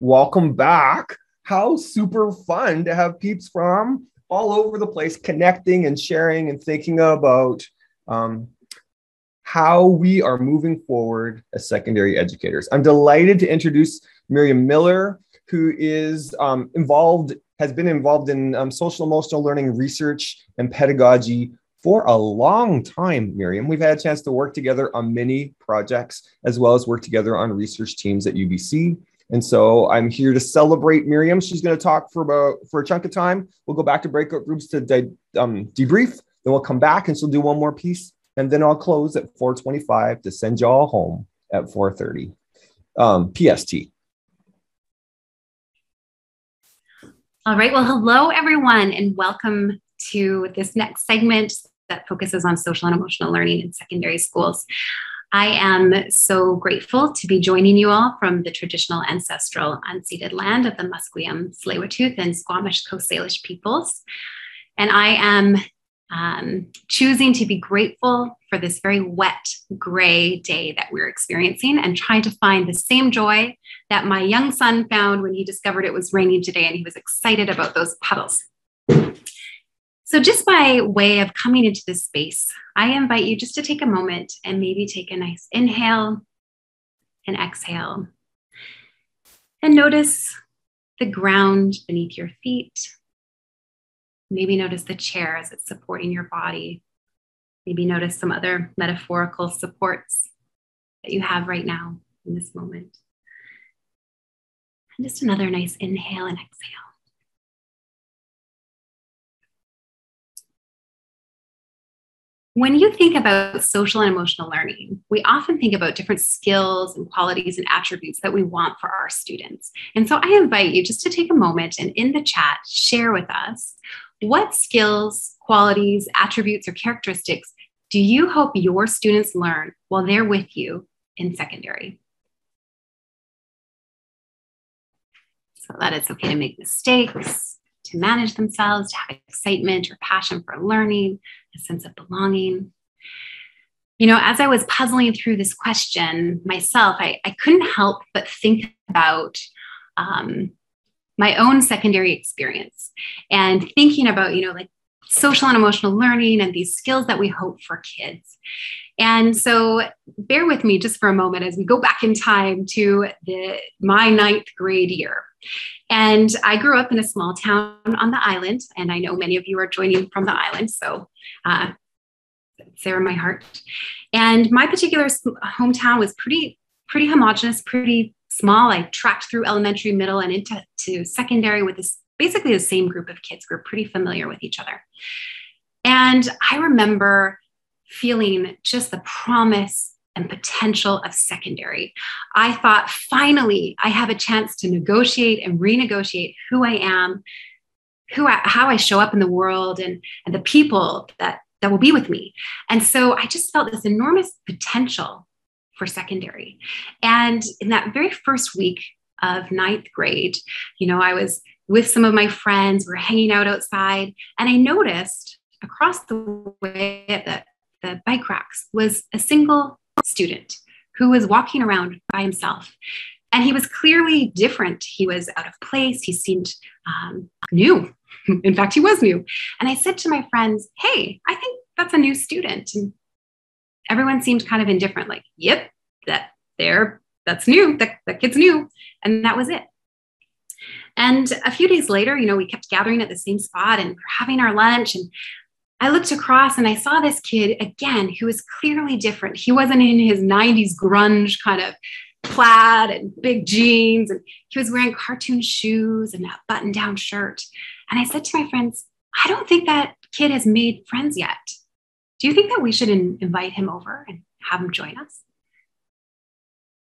welcome back. How super fun to have peeps from all over the place connecting and sharing and thinking about um, how we are moving forward as secondary educators. I'm delighted to introduce Miriam Miller, who is um, involved, has been involved in um, social emotional learning research and pedagogy for a long time, Miriam. We've had a chance to work together on many projects, as well as work together on research teams at UBC. And so I'm here to celebrate Miriam. She's going to talk for about for a chunk of time. We'll go back to breakout groups to de- um, debrief. Then we'll come back and she'll do one more piece, and then I'll close at 4:25 to send y'all home at 4:30 um, PST. All right. Well, hello everyone, and welcome to this next segment that focuses on social and emotional learning in secondary schools. I am so grateful to be joining you all from the traditional ancestral unceded land of the Musqueam, tsleil and Squamish Coast Salish peoples. And I am um, choosing to be grateful for this very wet, gray day that we're experiencing and trying to find the same joy that my young son found when he discovered it was raining today and he was excited about those puddles. So, just by way of coming into this space, I invite you just to take a moment and maybe take a nice inhale and exhale. And notice the ground beneath your feet. Maybe notice the chair as it's supporting your body. Maybe notice some other metaphorical supports that you have right now in this moment. And just another nice inhale and exhale. When you think about social and emotional learning, we often think about different skills and qualities and attributes that we want for our students. And so I invite you just to take a moment and in the chat, share with us what skills, qualities, attributes, or characteristics do you hope your students learn while they're with you in secondary? So that it's okay to make mistakes, to manage themselves, to have excitement or passion for learning, a sense of belonging. You know, as I was puzzling through this question myself, I, I couldn't help but think about um, my own secondary experience and thinking about, you know, like social and emotional learning and these skills that we hope for kids. And so bear with me just for a moment as we go back in time to the my ninth grade year. And I grew up in a small town on the island, and I know many of you are joining from the island, so uh, it's there in my heart. And my particular hometown was pretty, pretty homogenous, pretty small. I tracked through elementary, middle, and into to secondary with this basically the same group of kids. We we're pretty familiar with each other. And I remember feeling just the promise and potential of secondary. I thought, finally, I have a chance to negotiate and renegotiate who I am, who I, how I show up in the world, and, and the people that, that will be with me. And so I just felt this enormous potential for secondary. And in that very first week of ninth grade, you know, I was with some of my friends, we we're hanging out outside, and I noticed across the way at the, the bike racks was a single student who was walking around by himself. And he was clearly different. He was out of place. He seemed um, new. In fact, he was new. And I said to my friends, Hey, I think that's a new student. And everyone seemed kind of indifferent, like, Yep, that there, that's new. That, that kid's new. And that was it. And a few days later, you know, we kept gathering at the same spot and having our lunch. And I looked across and I saw this kid again who was clearly different. He wasn't in his 90s grunge kind of plaid and big jeans, and he was wearing cartoon shoes and a button down shirt. And I said to my friends, I don't think that kid has made friends yet. Do you think that we should in- invite him over and have him join us?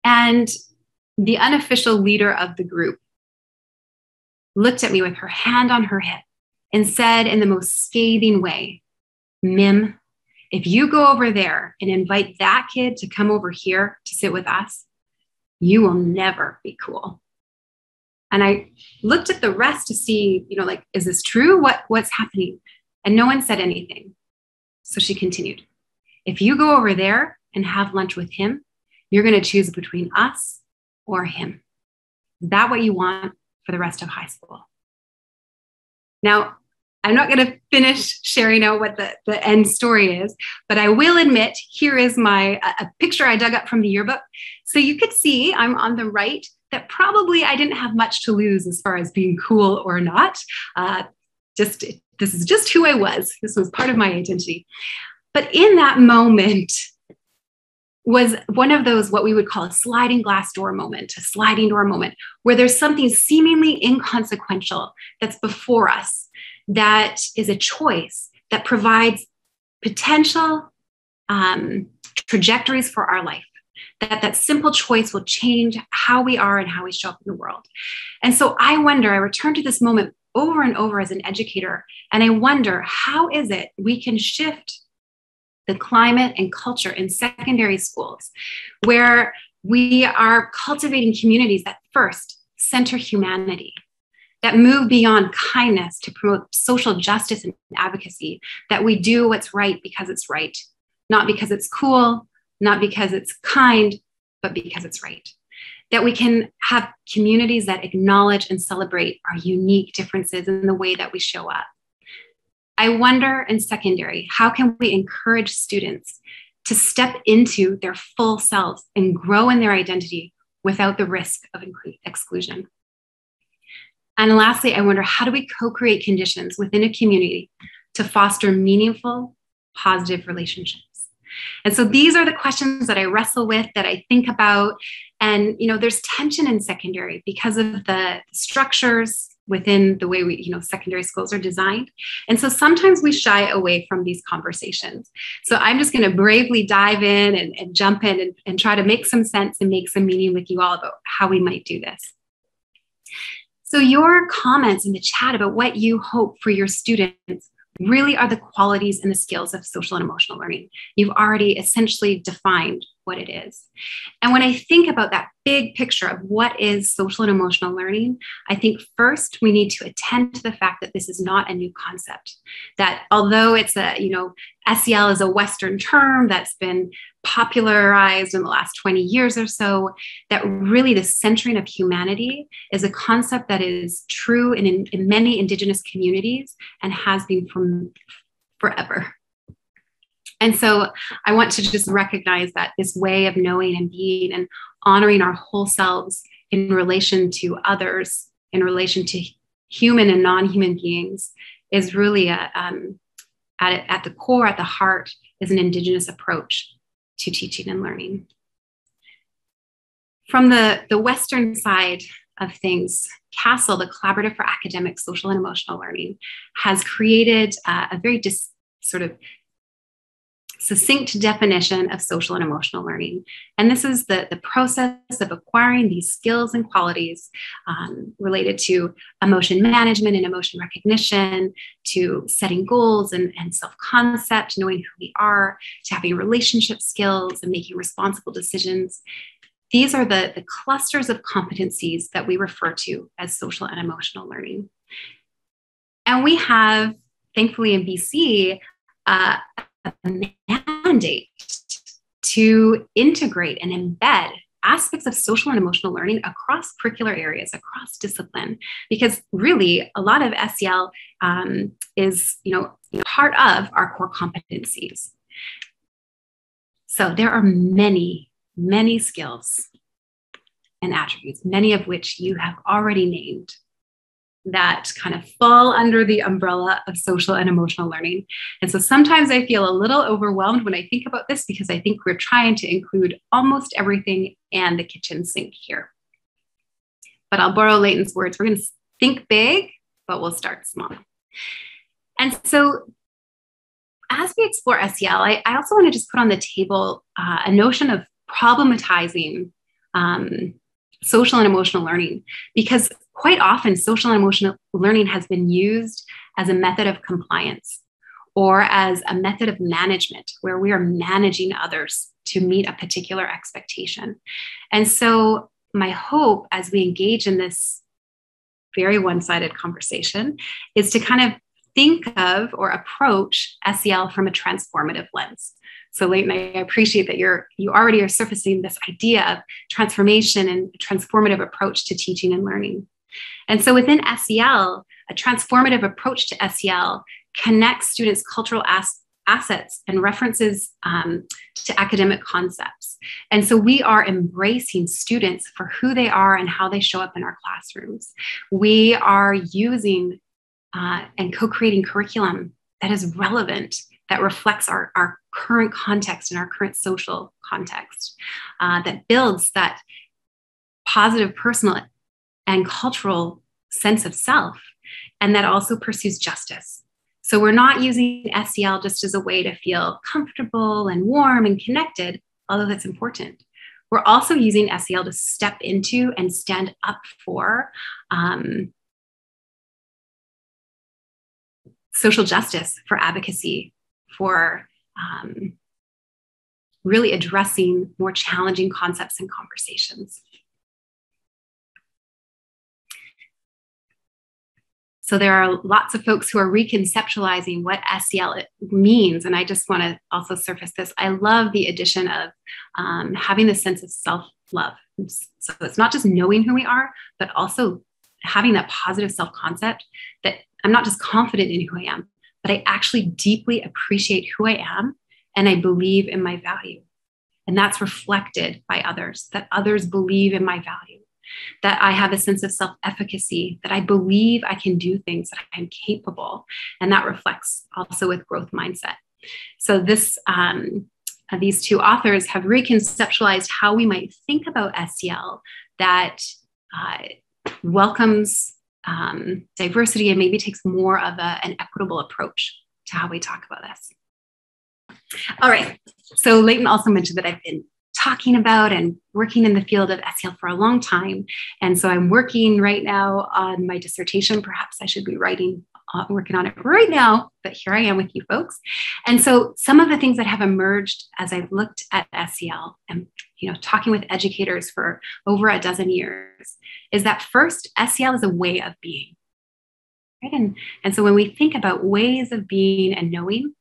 And the unofficial leader of the group looked at me with her hand on her hip and said in the most scathing way, Mim, if you go over there and invite that kid to come over here to sit with us, you will never be cool. And I looked at the rest to see, you know, like, is this true? What, what's happening? And no one said anything. So she continued, if you go over there and have lunch with him, you're going to choose between us or him. Is that what you want for the rest of high school? Now, I'm not going to finish sharing out what the, the end story is, but I will admit here is my a, a picture I dug up from the yearbook. So you could see I'm on the right that probably I didn't have much to lose as far as being cool or not. Uh, just this is just who I was. This was part of my identity. But in that moment, was one of those what we would call a sliding glass door moment, a sliding door moment, where there's something seemingly inconsequential that's before us that is a choice that provides potential um, trajectories for our life. That that simple choice will change how we are and how we show up in the world. And so I wonder, I return to this moment over and over as an educator, and I wonder how is it we can shift the climate and culture in secondary schools where we are cultivating communities that first center humanity that move beyond kindness to promote social justice and advocacy, that we do what's right because it's right, not because it's cool, not because it's kind, but because it's right. That we can have communities that acknowledge and celebrate our unique differences in the way that we show up. I wonder in secondary, how can we encourage students to step into their full selves and grow in their identity without the risk of exclusion? And lastly, I wonder how do we co create conditions within a community to foster meaningful, positive relationships? And so these are the questions that I wrestle with, that I think about. And, you know, there's tension in secondary because of the structures within the way we, you know, secondary schools are designed. And so sometimes we shy away from these conversations. So I'm just going to bravely dive in and, and jump in and, and try to make some sense and make some meaning with you all about how we might do this. So, your comments in the chat about what you hope for your students really are the qualities and the skills of social and emotional learning. You've already essentially defined what it is. And when I think about that big picture of what is social and emotional learning, I think first we need to attend to the fact that this is not a new concept. That although it's a, you know, SEL is a Western term that's been popularized in the last 20 years or so, that really the centering of humanity is a concept that is true in, in, in many Indigenous communities and has been from forever. And so I want to just recognize that this way of knowing and being and honoring our whole selves in relation to others, in relation to human and non human beings, is really a, um, at, at the core, at the heart, is an Indigenous approach to teaching and learning. From the, the Western side of things, CASEL, the Collaborative for Academic, Social, and Emotional Learning, has created uh, a very dis, sort of succinct definition of social and emotional learning. And this is the, the process of acquiring these skills and qualities um, related to emotion management and emotion recognition, to setting goals and, and self concept, knowing who we are, to having relationship skills and making responsible decisions. These are the, the clusters of competencies that we refer to as social and emotional learning. And we have, thankfully in BC, uh, mandate to integrate and embed aspects of social and emotional learning across curricular areas, across discipline, because really a lot of SEL um, is, you know, part of our core competencies. So there are many, many skills and attributes, many of which you have already named that kind of fall under the umbrella of social and emotional learning. And so sometimes I feel a little overwhelmed when I think about this because I think we're trying to include almost everything and the kitchen sink here. But I'll borrow Leyton's words we're going to think big, but we'll start small. And so as we explore SEL, I, I also want to just put on the table uh, a notion of problematizing um, social and emotional learning because quite often social and emotional learning has been used as a method of compliance or as a method of management where we are managing others to meet a particular expectation. And so, my hope as we engage in this very one sided conversation is to kind of think of or approach SEL from a transformative lens. So Leyton, I appreciate that you're you already are surfacing this idea of transformation and transformative approach to teaching and learning. And so within SEL, a transformative approach to SEL connects students' cultural as- assets and references um, to academic concepts. And so we are embracing students for who they are and how they show up in our classrooms. We are using uh, and co creating curriculum that is relevant, that reflects our, our current context and our current social context, uh, that builds that positive personal and cultural sense of self, and that also pursues justice. So we're not using SEL just as a way to feel comfortable and warm and connected, although that's important. We're also using SEL to step into and stand up for um, social justice, for advocacy, for um, really addressing more challenging concepts and conversations. So there are lots of folks who are reconceptualizing what SEL means. And I just want to also surface this. I love the addition of um, having this sense of self love. So it's not just knowing who we are, but also having that positive self concept that I'm not just confident in who I am, but I actually deeply appreciate who I am and I believe in my value. And that's reflected by others, that others believe in my value, that I have a sense of self efficacy, that I believe I can do things, that I'm capable. And that reflects also with growth mindset. So, this, um, uh, these two authors have reconceptualized how we might think about SEL that uh, welcomes um, diversity and maybe takes more of a, an equitable approach to how we talk about this. All right. So Leyton also mentioned that I've been talking about and working in the field of SEL for a long time. And so I'm working right now on my dissertation. Perhaps I should be writing, uh, working on it right now, but here I am with you folks. And so some of the things that have emerged as I've looked at SEL and you know talking with educators for over a dozen years is that first SEL is a way of being. Right? And, and so when we think about ways of being and knowing,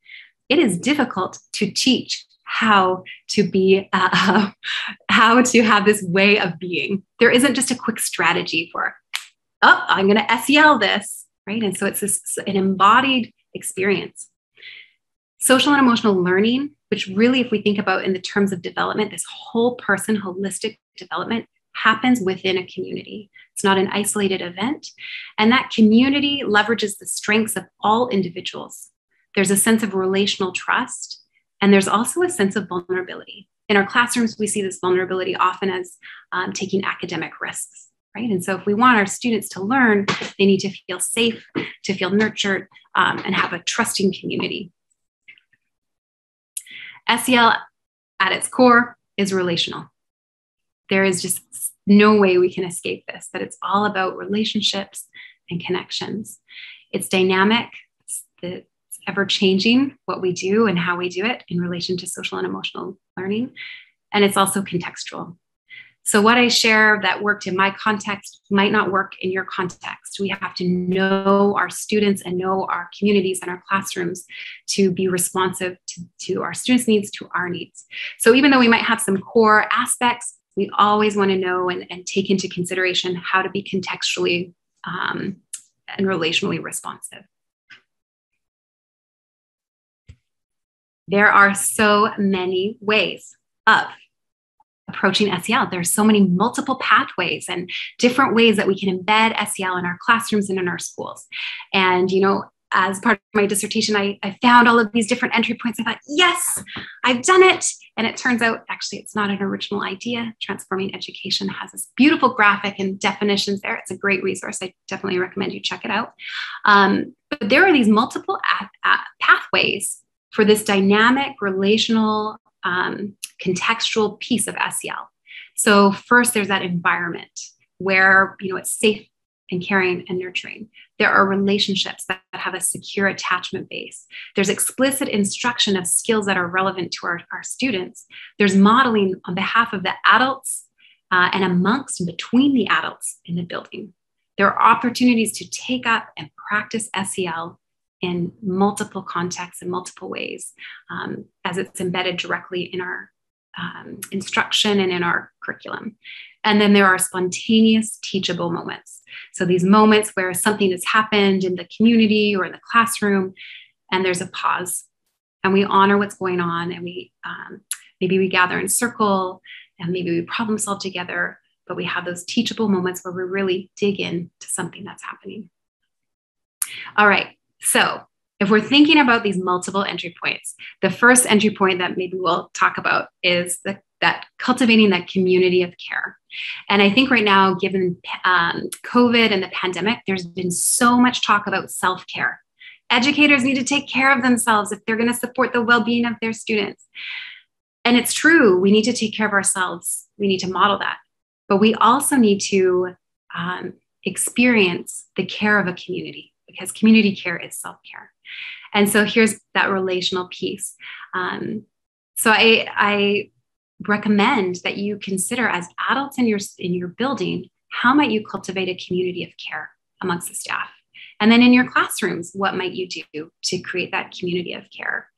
it is difficult to teach how to be uh, how to have this way of being. There isn't just a quick strategy for oh i'm going to sel this right? And so it's this an embodied experience. Social and emotional learning which really if we think about in the terms of development this whole person holistic development happens within a community. It's not an isolated event. And that community leverages the strengths of all individuals. There's a sense of relational trust, and there's also a sense of vulnerability. In our classrooms, we see this vulnerability often as um, taking academic risks, right? And so, if we want our students to learn, they need to feel safe, to feel nurtured, um, and have a trusting community. SEL at its core is relational. There is just no way we can escape this, that it's all about relationships and connections. It's dynamic, the ever changing what we do and how we do it in relation to social and emotional learning. And it's also contextual. So, what I share that worked in my context might not work in your context. We have to know our students and know our communities and our classrooms to be responsive to, to our students' needs, to our needs. So, even though we might have some core aspects, we always want to know and, and take into consideration how to be contextually um, and relationally responsive. There are so many ways of approaching SEL. There are so many multiple pathways and different ways that we can embed SEL in our classrooms and in our schools. And, you know, as part of my dissertation, I, I found all of these different entry points. I thought, yes, I've done it. And it turns out, actually, it's not an original idea. Transforming Education has this beautiful graphic and definitions there. It's a great resource. I definitely recommend you check it out. Um, but there are these multiple pathways for this dynamic relational um, contextual piece of SEL. So first there's that environment where you know it's safe and caring and nurturing. There are relationships that have a secure attachment base. There's explicit instruction of skills that are relevant to our, our students. There's modeling on behalf of the adults uh, and amongst and between the adults in the building. There are opportunities to take up and practice SEL in multiple contexts in multiple ways um, as it's embedded directly in our um, instruction and in our curriculum. And then there are spontaneous teachable moments. So these moments where something has happened in the community or in the classroom, and there's a pause, and we honor what's going on, and we um, maybe we gather in circle, and maybe we problem solve together. But we have those teachable moments where we really dig in to something that's happening. All right, so if we're thinking about these multiple entry points, the first entry point that maybe we'll talk about is the, that cultivating that community of care. And I think right now, given um, COVID and the pandemic, there's been so much talk about self care. Educators need to take care of themselves if they're going to support the well being of their students. And it's true, we need to take care of ourselves. We need to model that. But we also need to um, experience the care of a community because community care is self care. And so here's that relational piece. Um, so I, I recommend that you consider as adults in your in your building how might you cultivate a community of care amongst the staff and then in your classrooms what might you do to create that community of care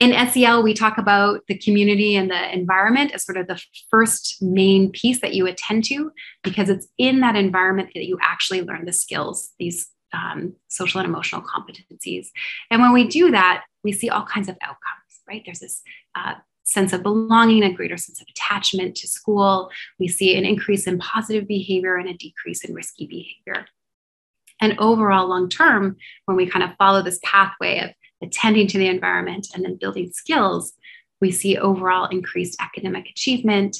in SEL, we talk about the community and the environment as sort of the first main piece that you attend to, because it's in that environment that you actually learn the skills, these um, social and emotional competencies. And when we do that, we see all kinds of outcomes, right? There's this uh, sense of belonging, a greater sense of attachment to school. We see an increase in positive behavior and a decrease in risky behavior. And overall, long term, when we kind of follow this pathway of attending to the environment and then building skills, we see overall increased academic achievement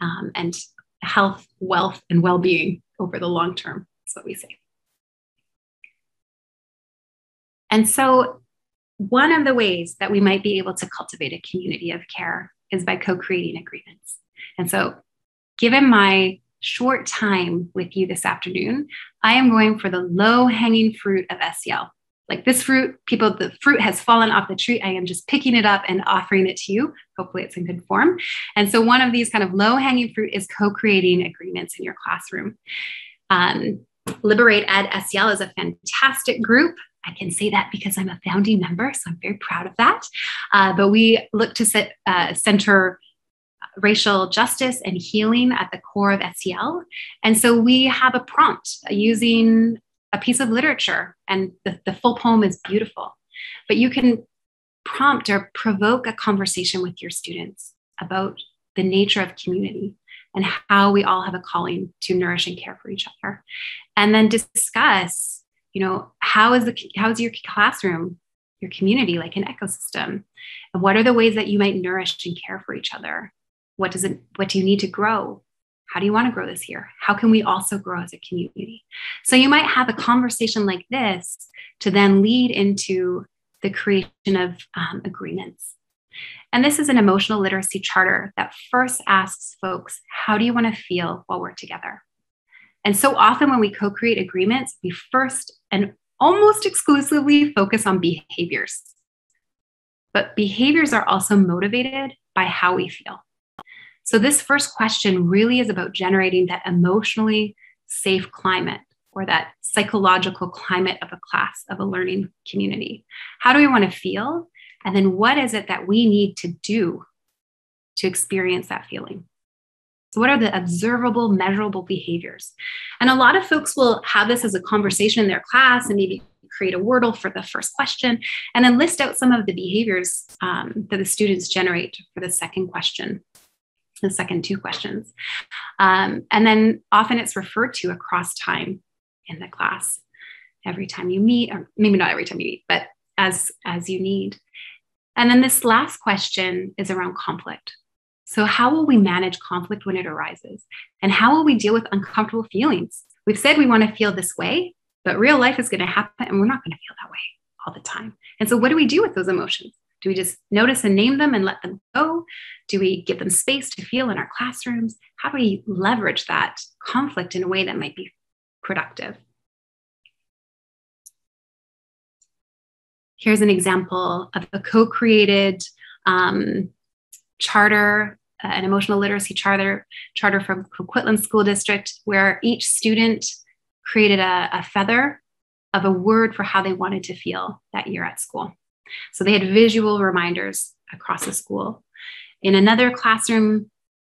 um, and health, wealth, and well being over the long term. That's what we say. And so, one of the ways that we might be able to cultivate a community of care is by co creating agreements. And so, given my short time with you this afternoon, I am going for the low hanging fruit of SEL. Like this fruit, people, the fruit has fallen off the tree. I am just picking it up and offering it to you. Hopefully, it's in good form. And so, one of these kind of low hanging fruit is co creating agreements in your classroom. Um, Liberate Ed SEL is a fantastic group I can say that because I'm a founding member, so I'm very proud of that. Uh, but we look to set, uh, center racial justice and healing at the core of SEL. And so we have a prompt using a piece of literature, and the, the full poem is beautiful. But you can prompt or provoke a conversation with your students about the nature of community and how we all have a calling to nourish and care for each other. And then discuss you know how is the how is your classroom your community like an ecosystem? And what are the ways that you might nourish and care for each other? What does it what do you need to grow? How do you want to grow this year? How can we also grow as a community? So you might have a conversation like this to then lead into the creation of um, agreements. And this is an emotional literacy charter that first asks folks how do you want to feel while we're together? And so often when we co create agreements, we first and almost exclusively focus on behaviors. But behaviors are also motivated by how we feel. So, this first question really is about generating that emotionally safe climate or that psychological climate of a class, of a learning community. How do we want to feel? And then, what is it that we need to do to experience that feeling? So, what are the observable, measurable behaviors? And a lot of folks will have this as a conversation in their class and maybe create a Wordle for the first question and then list out some of the behaviors um, that the students generate for the second question, the second two questions. Um, and then often it's referred to across time in the class every time you meet, or maybe not every time you meet, but as, as you need. And then this last question is around conflict. So, how will we manage conflict when it arises? And how will we deal with uncomfortable feelings? We've said we want to feel this way, but real life is going to happen and we're not going to feel that way all the time. And so, what do we do with those emotions? Do we just notice and name them and let them go? Do we give them space to feel in our classrooms? How do we leverage that conflict in a way that might be productive? Here's an example of a co created um, charter, uh, an emotional literacy charter, charter from Coquitlam School District, where each student created a, a feather of a word for how they wanted to feel that year at school. So they had visual reminders across the school. In another classroom,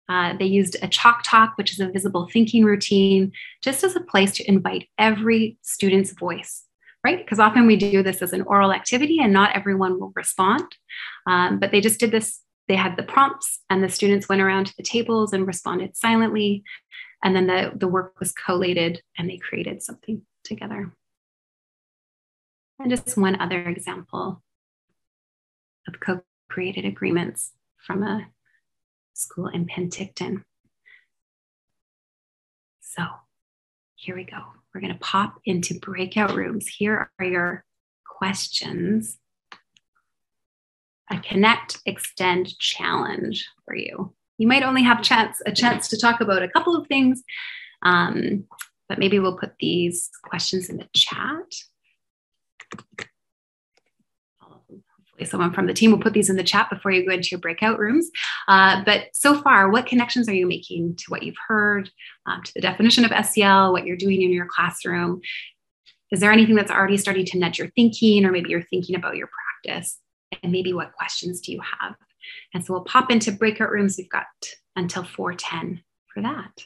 uh, they used a chalk talk, which is a visible thinking routine, just as a place to invite every student's voice, right? Because often we do this as an oral activity and not everyone will respond. Um, but they just did this, they had the prompts, and the students went around to the tables and responded silently. And then the, the work was collated and they created something together. And just one other example of co created agreements from a school in Penticton. So here we go. We're going to pop into breakout rooms. Here are your questions. A connect, extend challenge for you. You might only have chance, a chance to talk about a couple of things, um, but maybe we'll put these questions in the chat Hopefully, someone from the team will put these in the chat before you go into your breakout rooms. Uh, but so far, what connections are you making to what you've heard, um, to the definition of SEL, what you're doing in your classroom? Is there anything that's already starting to nudge your thinking, or maybe you're thinking about your practice? And maybe what questions do you have? And so we'll pop into breakout rooms. We've got until 410 for that.